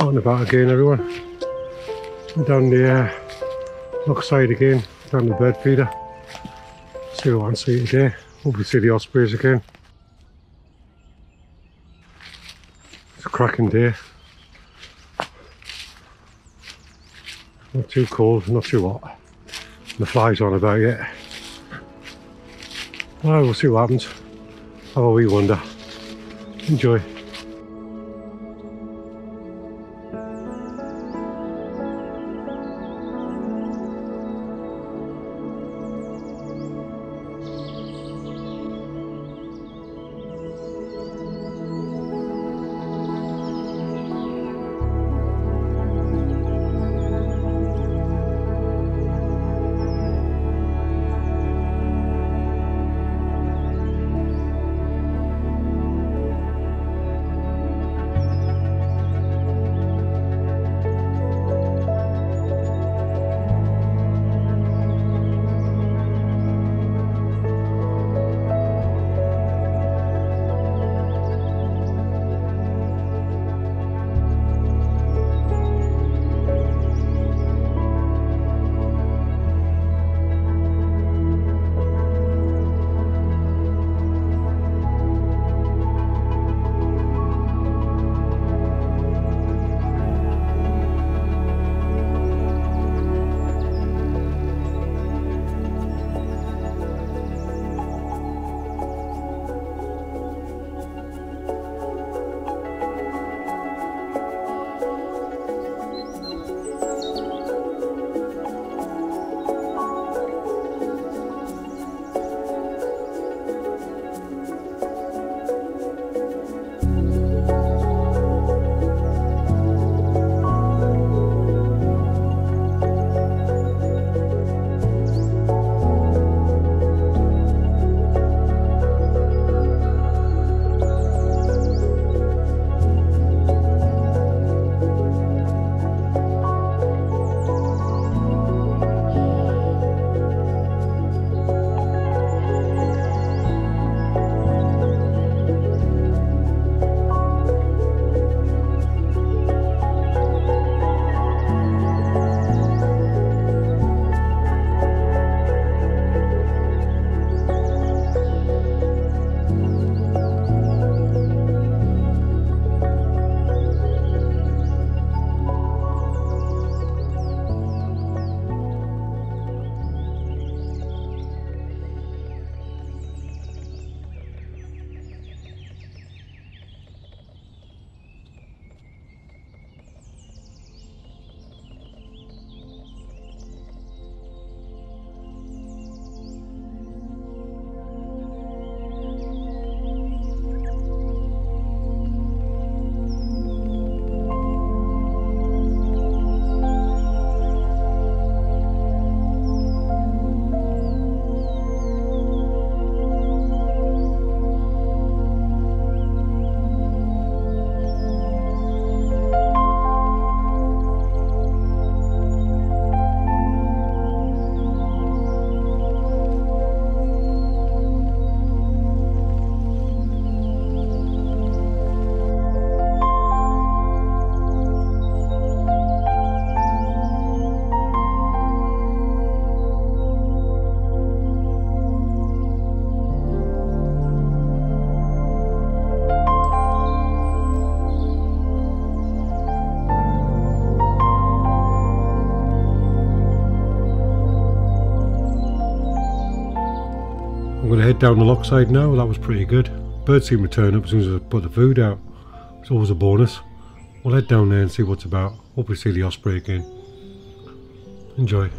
Out and about again, everyone. Down the uh, loch side again, down the bird feeder. See what I see today. Hopefully see the ospreys again. It's a cracking day. Not too cold, not too hot. The flies on about yet. Well, we'll see what happens. Have a wee wonder. Enjoy. I'm going to head down the loch side now. That was pretty good. Birds seem to turn up as soon as I put the food out. It's always a bonus. We'll head down there and see what's about. Hope we see the osprey again. Enjoy.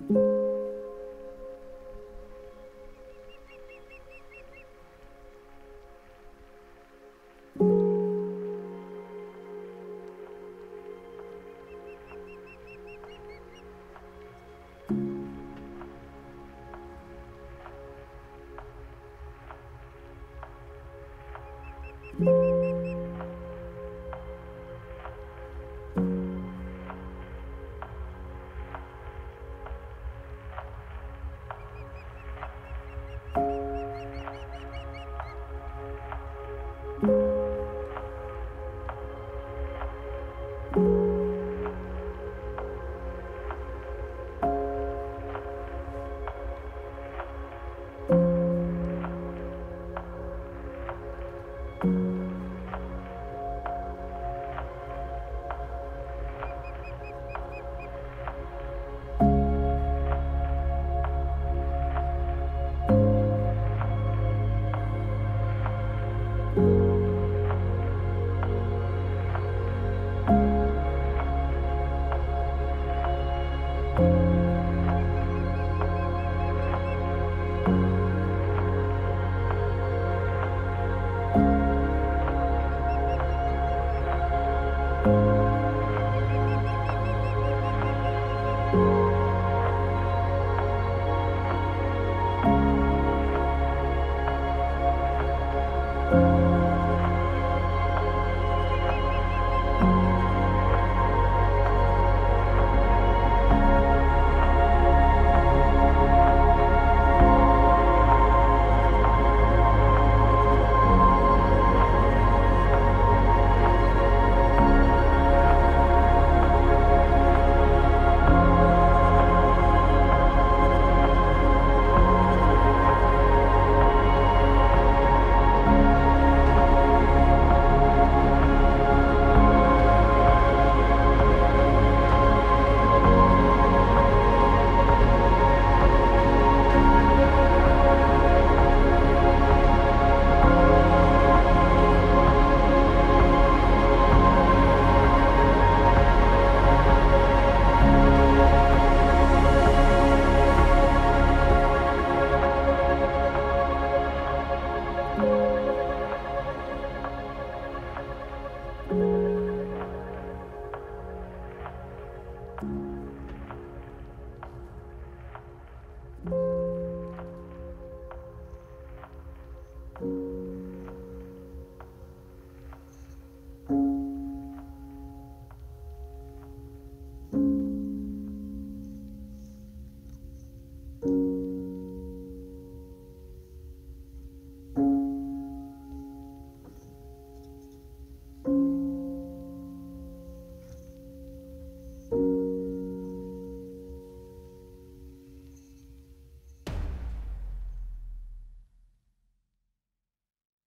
thank you